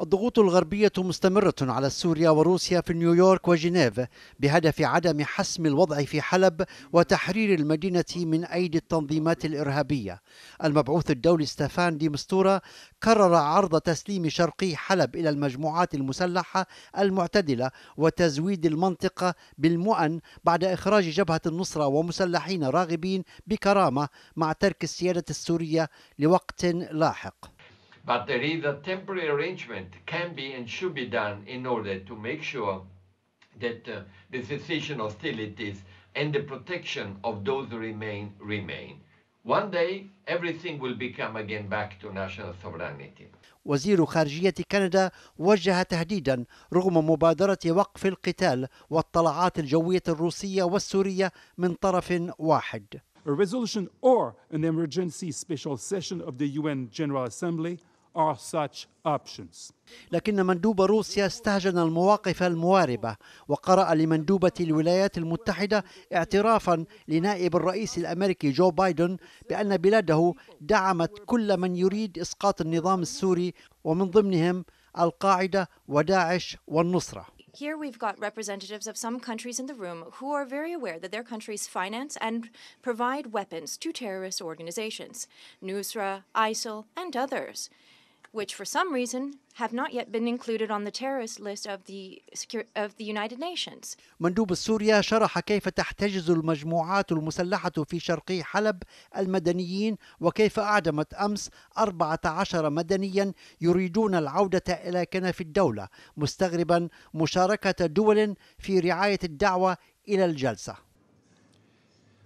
الضغوط الغربية مستمرة على سوريا وروسيا في نيويورك وجنيف بهدف عدم حسم الوضع في حلب وتحرير المدينة من أيدي التنظيمات الإرهابية. المبعوث الدولي ستefan دي مستورة كرر عرض تسليم شرقي حلب إلى المجموعات المسلحة المعتدلة وتزويد المنطقة بالمؤن بعد إخراج جبهة النصرة ومسلحين راغبين بكرامة مع ترك السيادة السورية لوقت لاحق. But there is a temporary arrangement can be and should be done in order to make sure that uh, the cessation of hostilities and the protection of those who remain remain. One day, everything will become again back to national sovereignty. وزير خارجية كندا وجه تهديدا رغم مبادرة وقف القتال والطلعات الجوية الروسية والسورية من طرف واحد. A resolution or an emergency special session of the UN General Assembly are such options. لكن مندوب روسيا استهجن المواقف المواربة وقرأ لمندوبة الولايات المتحدة اعترافا لنائب الرئيس الأمريكي جو بايدن بأن بلاده دعمت كل من يريد إسقاط النظام السوري ومن ضمنهم القاعدة وداعش والنصرة Here we've got representatives of some countries in the room who are very aware that their countries finance and provide weapons to terrorist organizations, Nusra, ISIL, and others. Which for some reason have not yet been included on the terrorist list of the, of the United Nations. مندوب سوريا شرح كيف تحتجز المجموعات المسلحة في شرقي حلب المدنيين وكيف أعدمت أمس 14 مدنيا يريدون العودة إلى كنف الدولة مستغربا مشاركة دول في رعاية الدعوة إلى الجلسة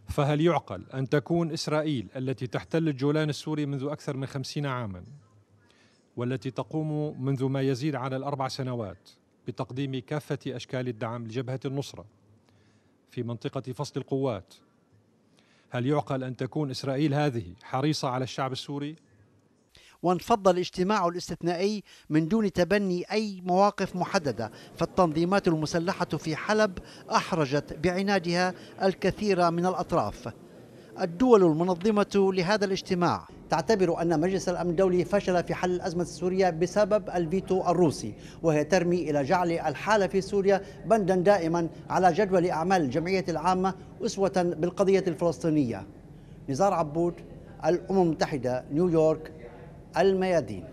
فهل يعقل أن تكون إسرائيل التي تحتل الجولان السوري منذ أكثر من خمسين عاماً والتي تقوم منذ ما يزيد على الأربع سنوات بتقديم كافة أشكال الدعم لجبهة النصرة في منطقة فصل القوات هل يعقل أن تكون إسرائيل هذه حريصة على الشعب السوري؟ وانفض الاجتماع الاستثنائي من دون تبني أي مواقف محددة فالتنظيمات المسلحة في حلب أحرجت بعنادها الكثير من الأطراف الدول المنظمة لهذا الاجتماع تعتبر أن مجلس الأمن الدولي فشل في حل الأزمة السورية بسبب الفيتو الروسي وهي ترمي إلى جعل الحالة في سوريا بندا دائما على جدول أعمال الجمعية العامة أسوة بالقضية الفلسطينية. نزار عبود الأمم المتحدة نيويورك الميادين.